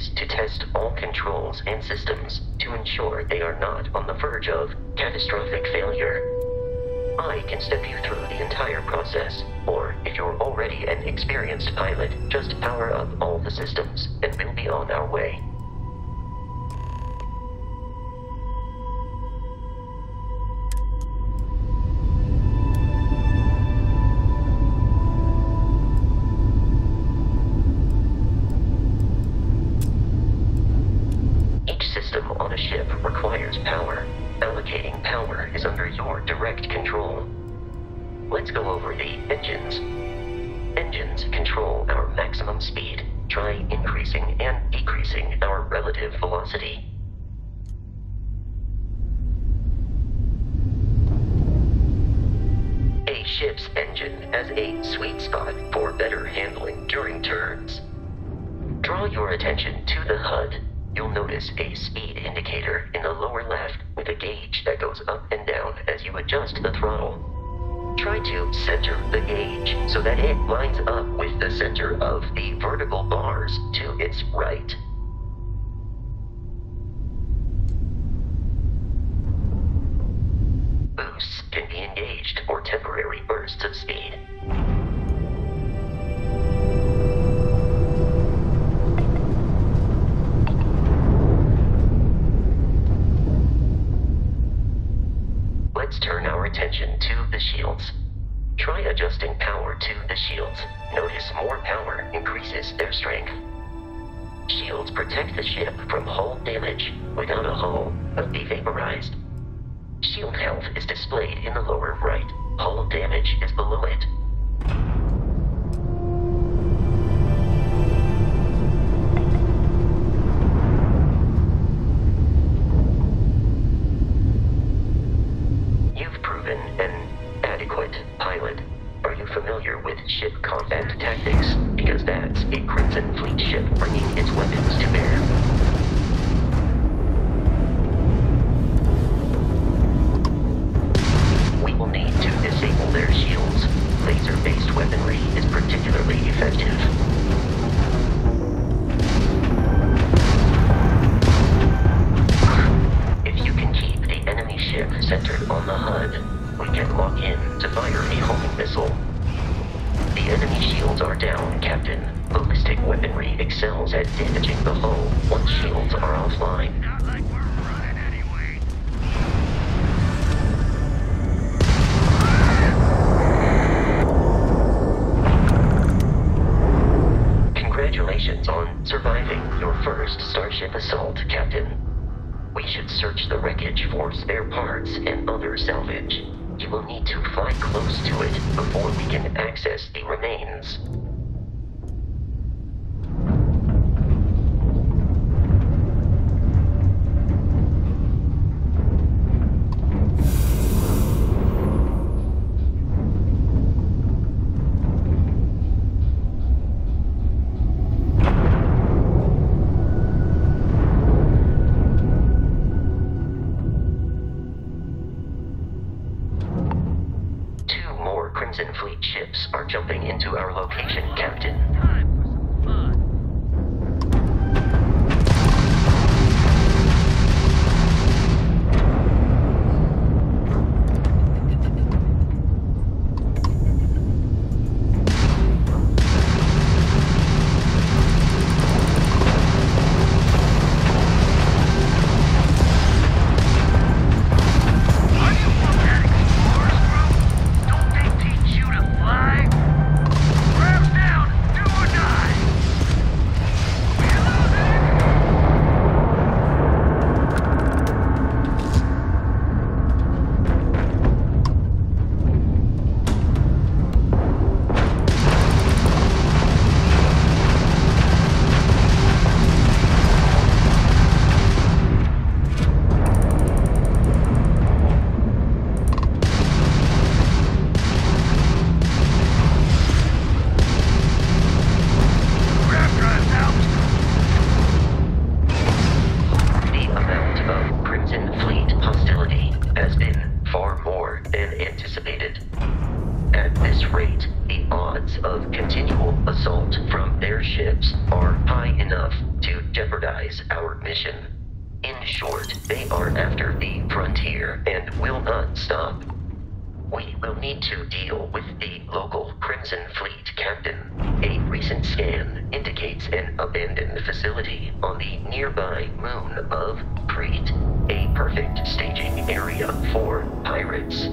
is to test all controls and systems to ensure they are not on the verge of catastrophic failure. I can step you through the entire process, or if you're already an experienced pilot, just power up all the systems and we'll be on our way. ship from hull damage, without a hull, but be vaporized. Shield health is displayed in the lower right. existing remains. At this rate, the odds of continual assault from their ships are high enough to jeopardize our mission. In short, they are after the frontier and will not stop. We will need to deal with the local Crimson Fleet captain. A recent scan indicates an abandoned facility on the nearby moon of Kreet, a perfect staging area for pirates.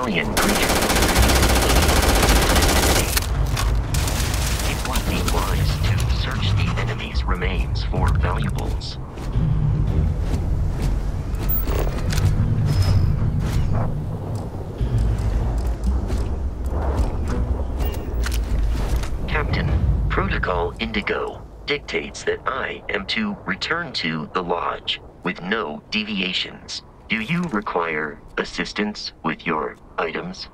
Alien creature. It would be wise to search the enemy's remains for valuables. Captain, Protocol Indigo dictates that I am to return to the lodge with no deviations. Do you require assistance with your items?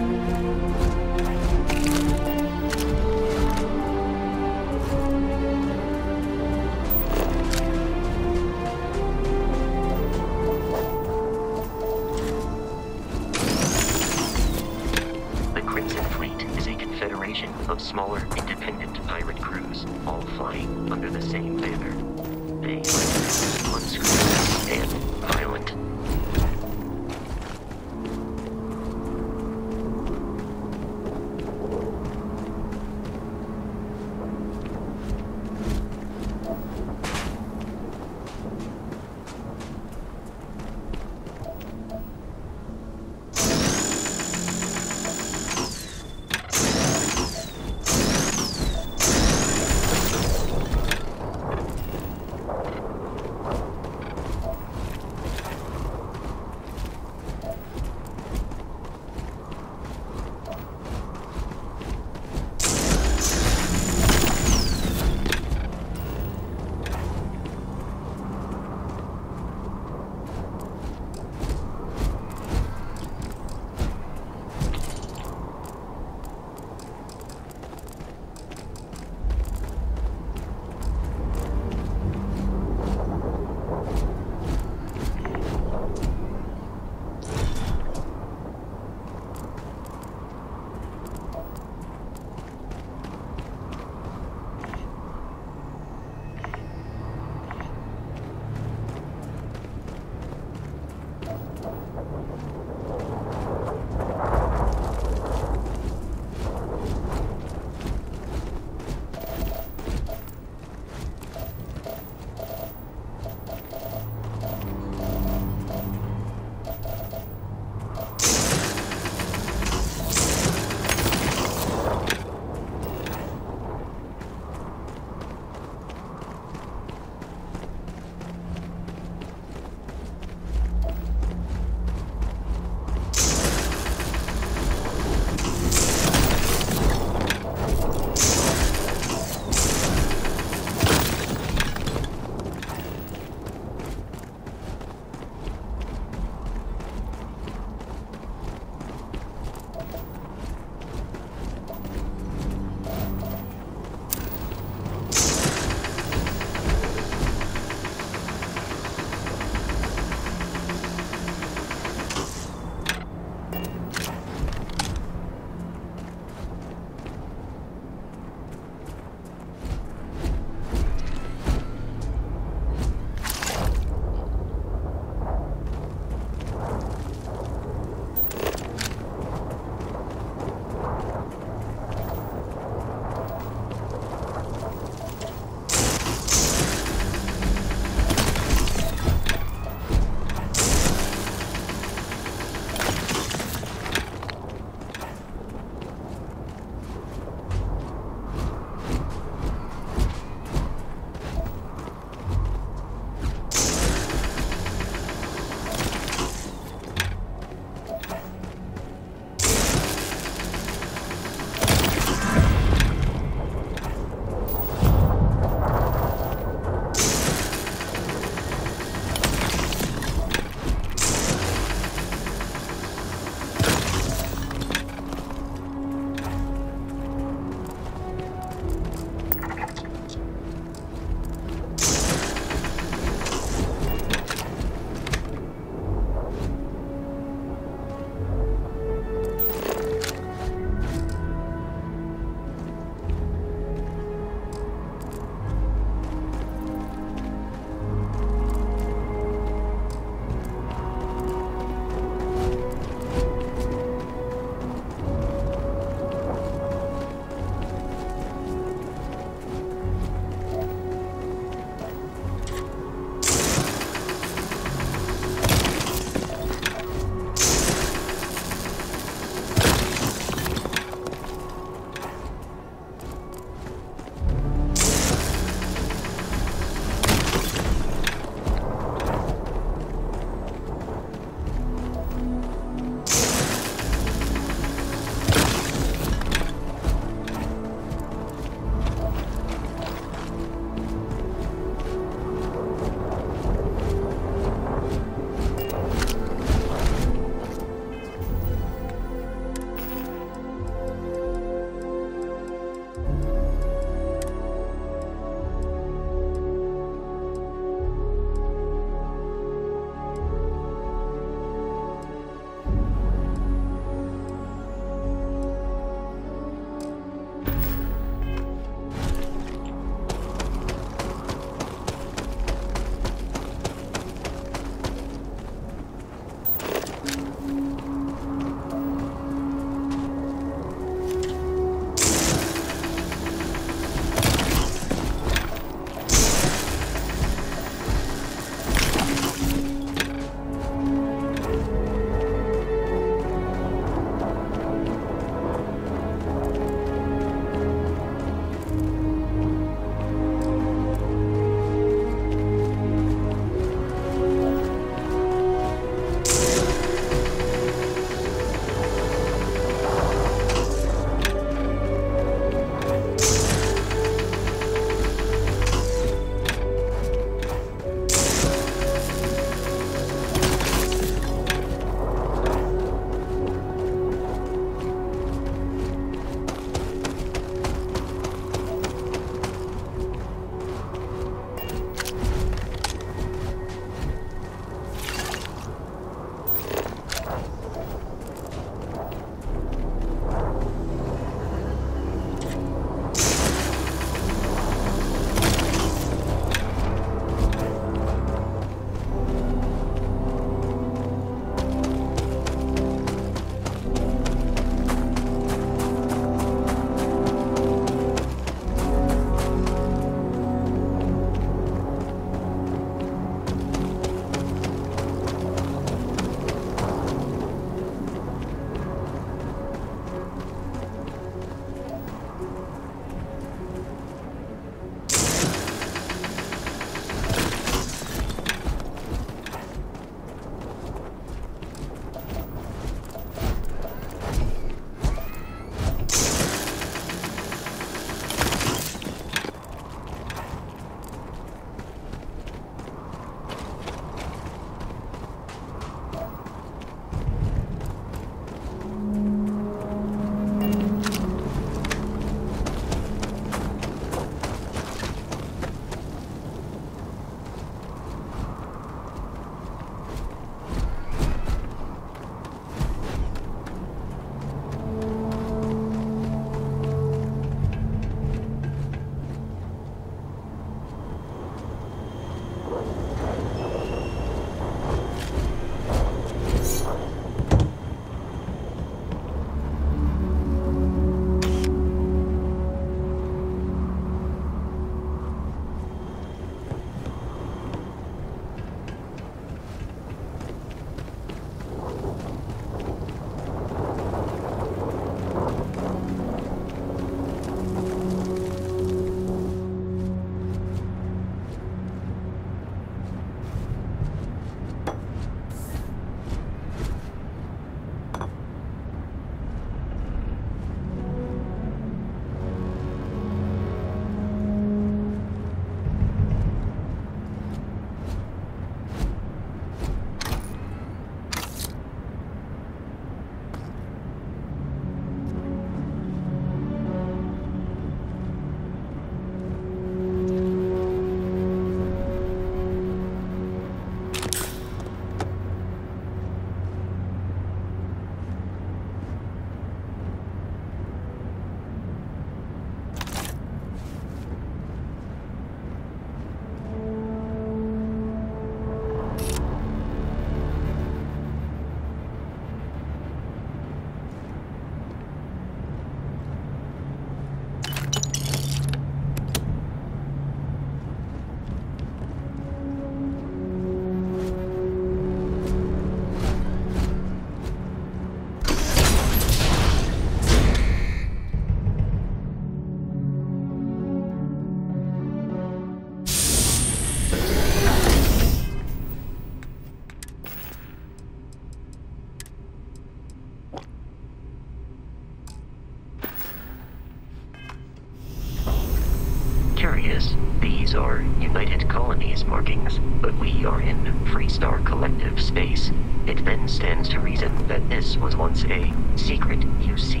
Markings, but we are in Freestar Collective space. It then stands to reason that this was once a secret UC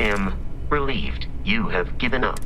am relieved you have given up.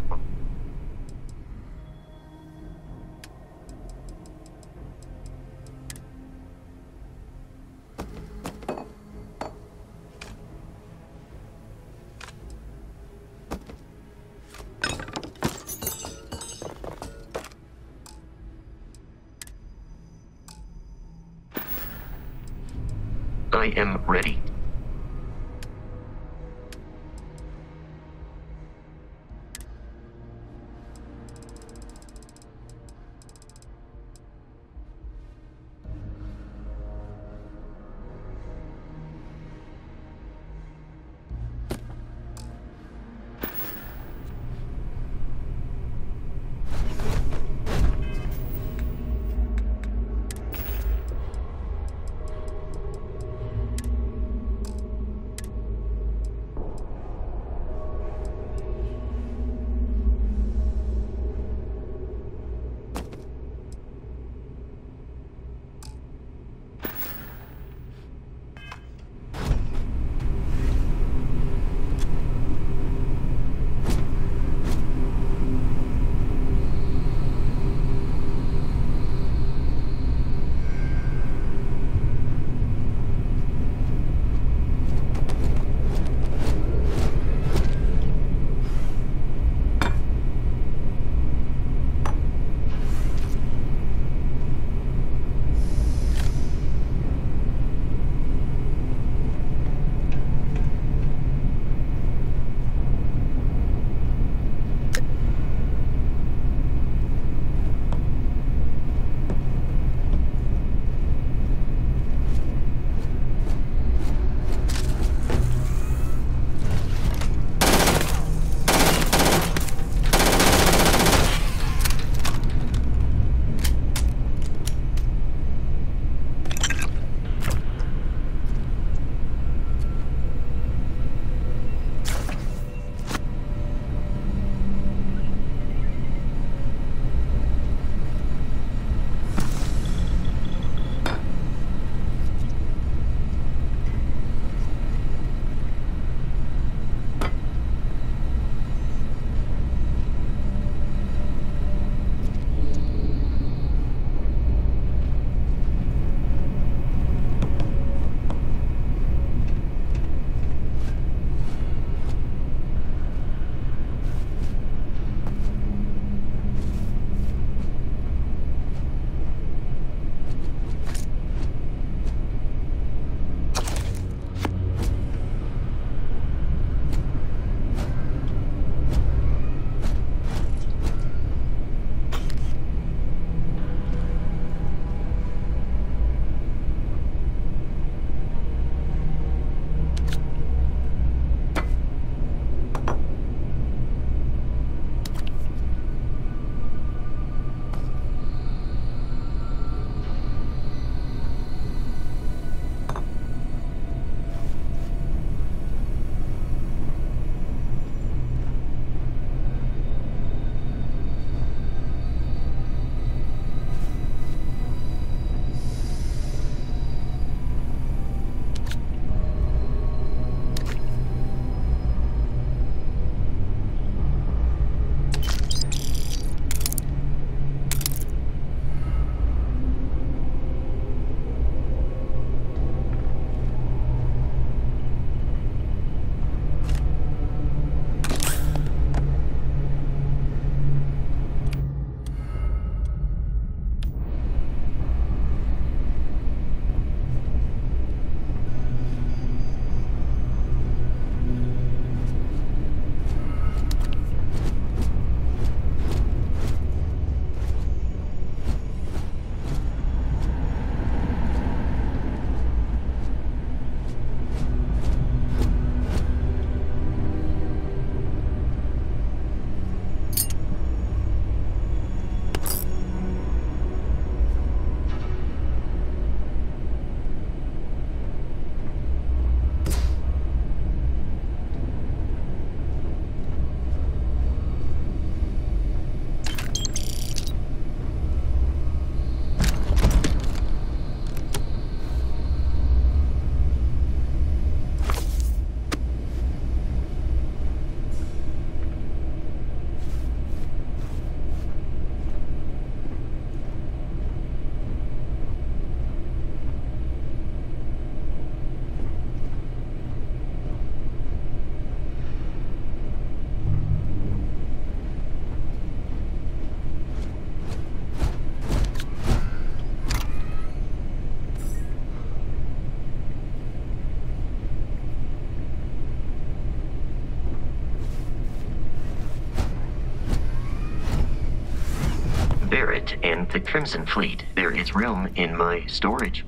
The Crimson Fleet, there is room in my storage.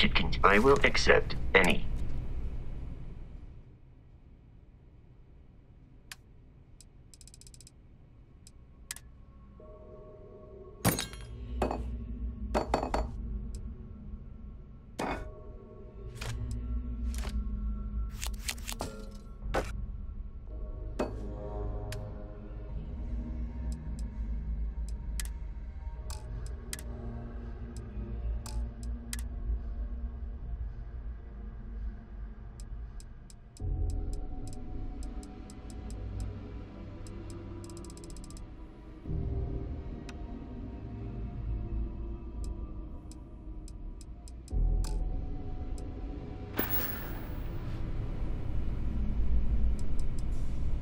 We I will accept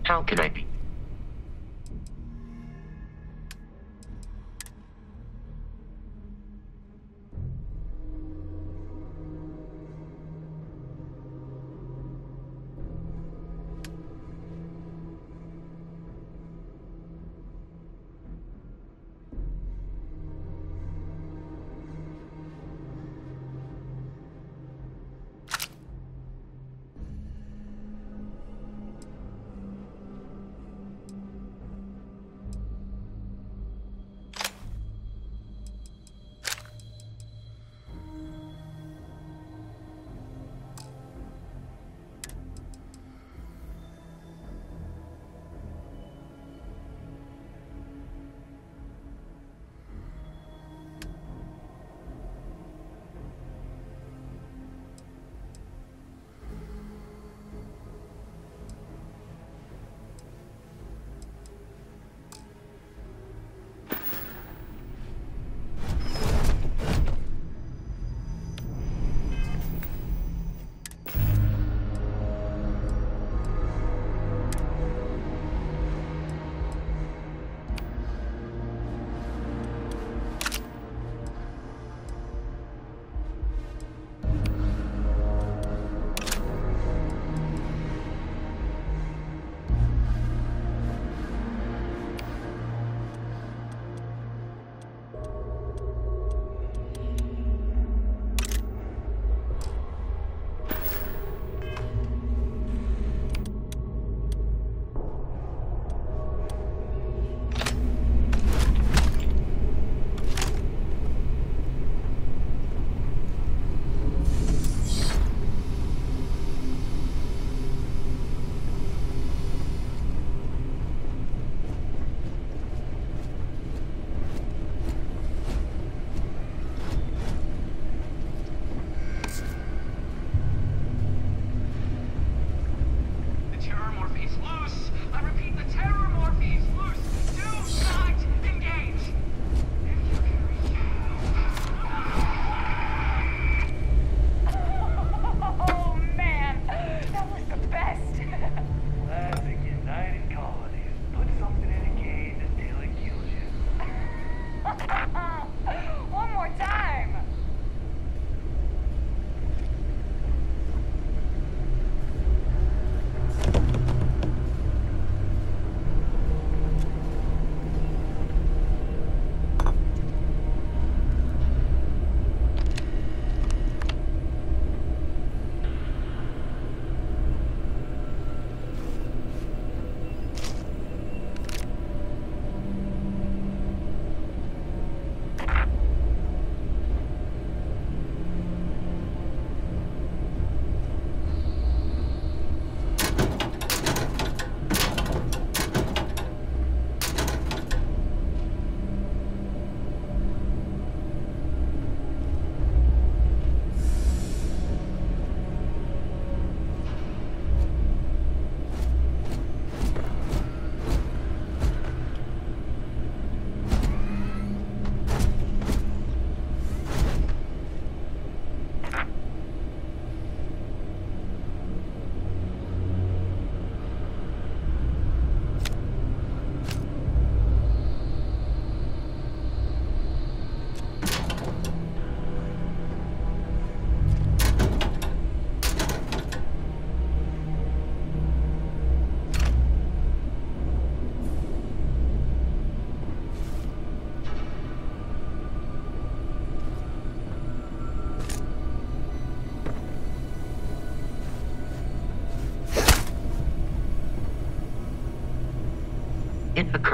How can I be?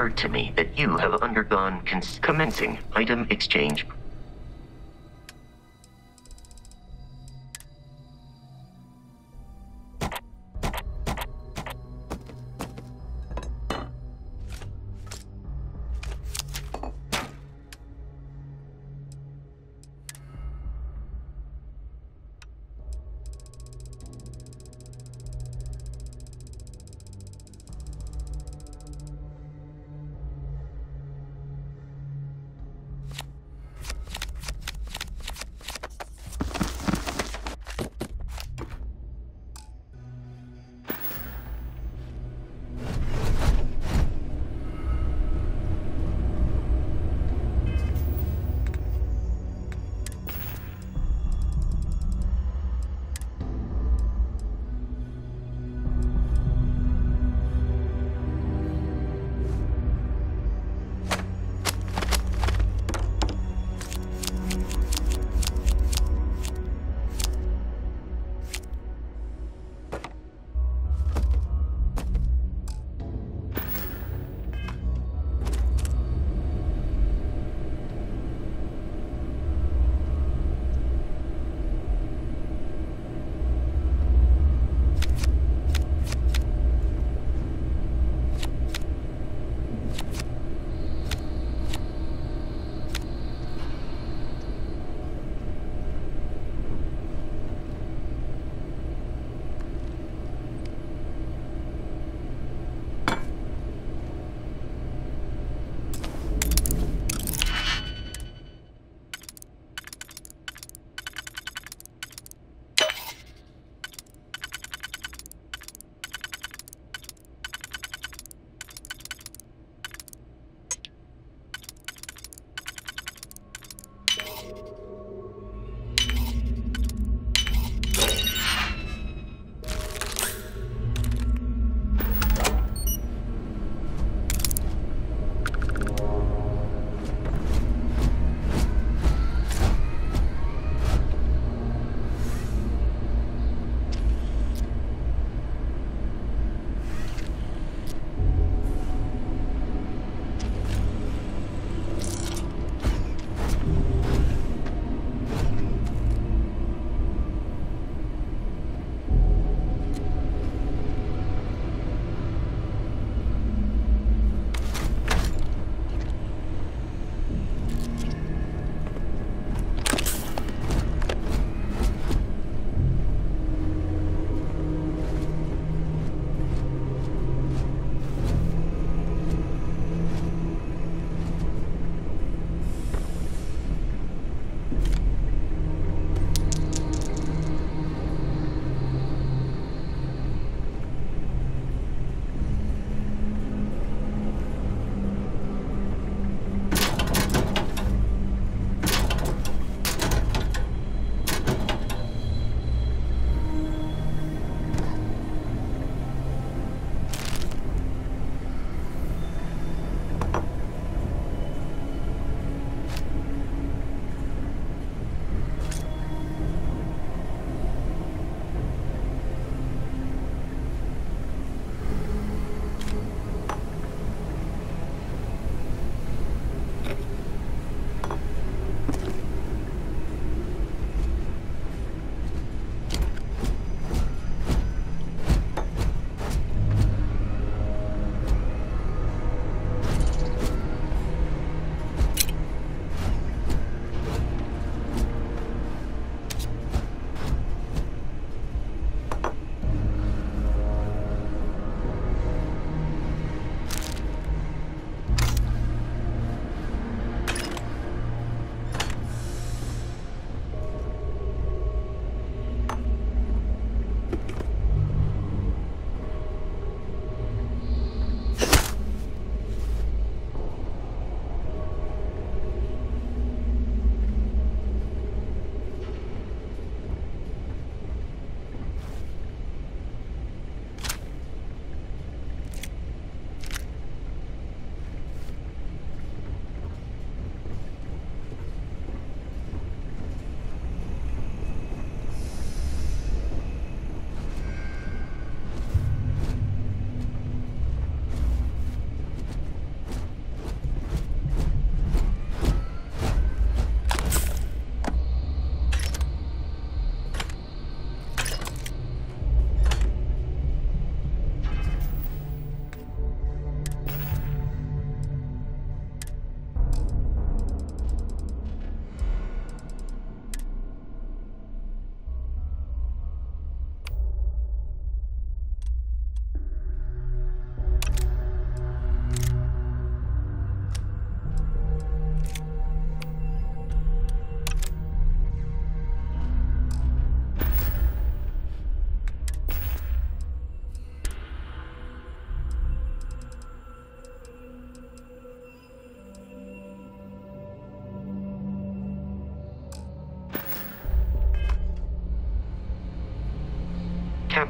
Occurred to me that you have undergone commencing item exchange.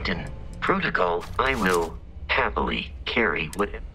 Captain, protocol, I will happily carry whatever. The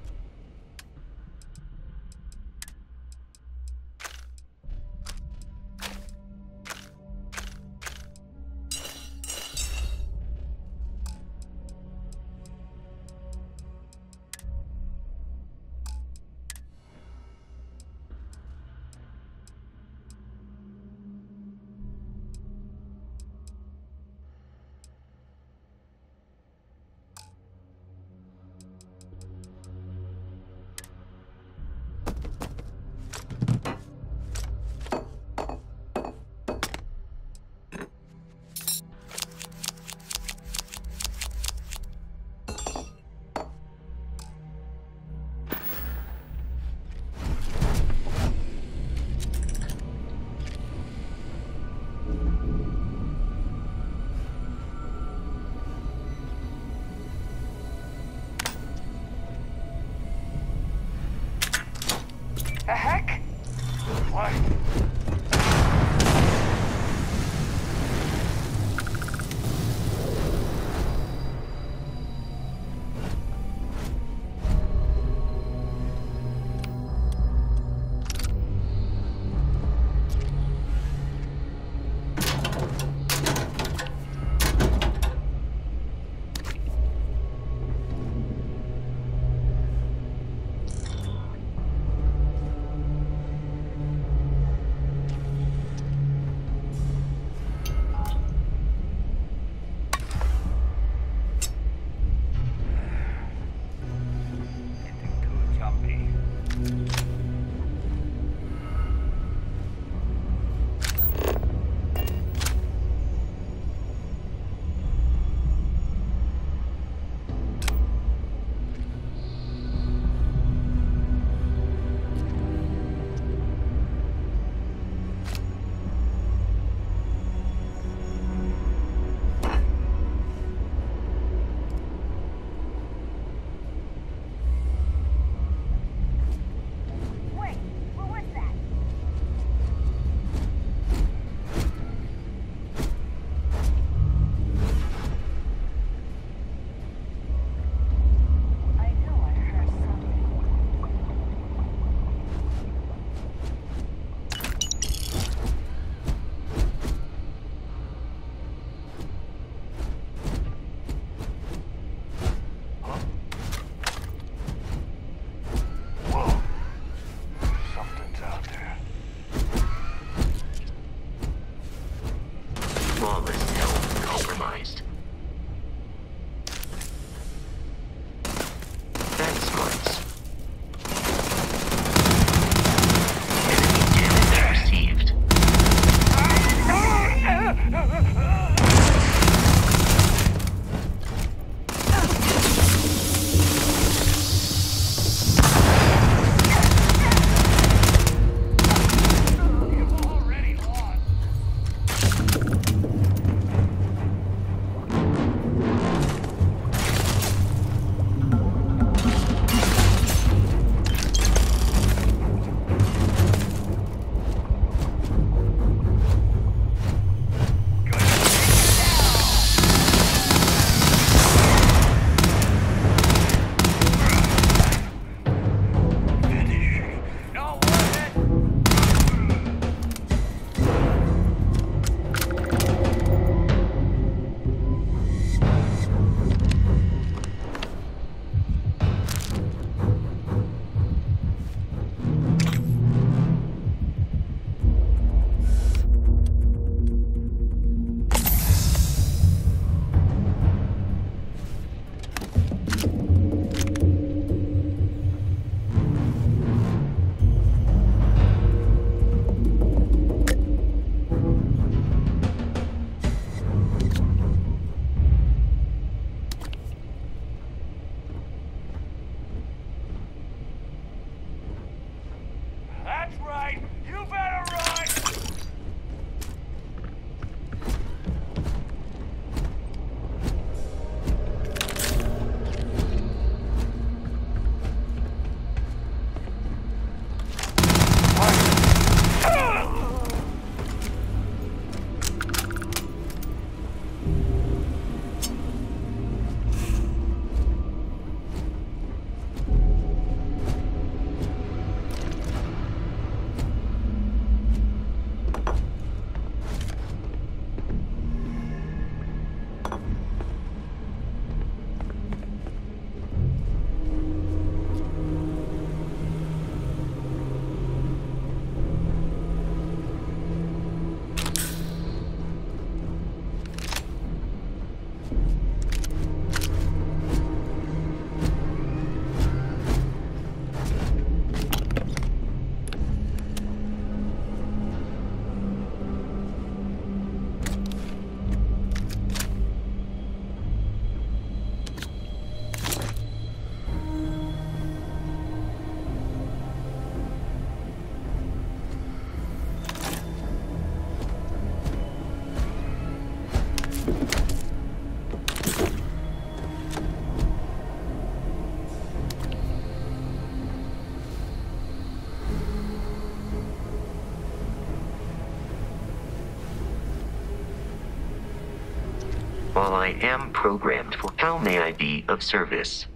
while I am programmed for how may I be of service?